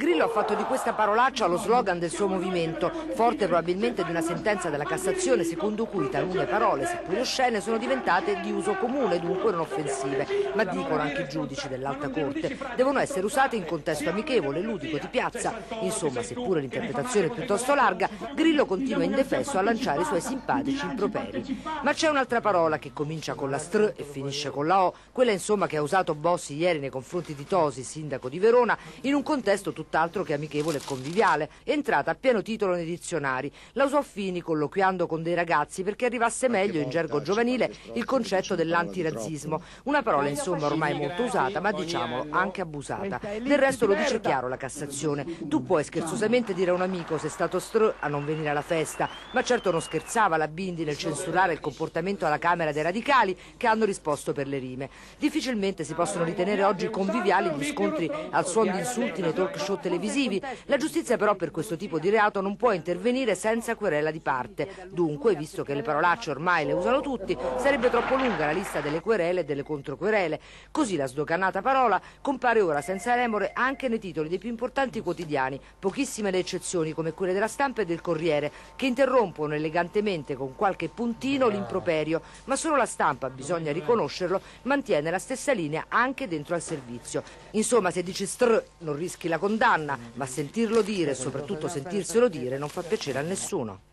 Grillo ha fatto di questa parolaccia lo slogan del suo movimento, forte probabilmente di una sentenza della Cassazione secondo cui talune parole, seppur oscene, sono diventate di uso comune, dunque non offensive. Ma dicono anche i giudici dell'Alta Corte, devono essere usate in contesto amichevole, ludico, di piazza. Insomma, seppure l'interpretazione è piuttosto larga, Grillo continua indefesso a lanciare i suoi simpatici improperi. Ma c'è un'altra parola che comincia con la str e finisce con la o, quella insomma che ha usato Bossi ieri nei confronti di Tosi, sindaco di Verona, in un contesto tutto tutt'altro che amichevole e conviviale, è entrata a pieno titolo nei dizionari. La usò Fini colloquiando con dei ragazzi perché arrivasse meglio in gergo giovanile il concetto dell'antirazzismo, una parola insomma ormai molto usata, ma diciamolo anche abusata. Del resto lo dice chiaro la Cassazione. Tu puoi scherzosamente dire a un amico se è stato str a non venire alla festa, ma certo non scherzava la Bindi nel censurare il comportamento alla Camera dei radicali che hanno risposto per le rime. Difficilmente si possono ritenere oggi conviviali gli scontri al suono di insulti nei talk show televisivi. La giustizia però per questo tipo di reato non può intervenire senza querela di parte. Dunque, visto che le parolacce ormai le usano tutti, sarebbe troppo lunga la lista delle querele e delle controquerele. Così la sdoganata parola compare ora senza remore anche nei titoli dei più importanti quotidiani, pochissime le eccezioni come quelle della stampa e del Corriere, che interrompono elegantemente con qualche puntino l'improperio, ma solo la stampa, bisogna riconoscerlo, mantiene la stessa linea anche dentro al servizio. Insomma, se dici str non rischi la condanna, ma sentirlo dire soprattutto sentirselo dire non fa piacere a nessuno.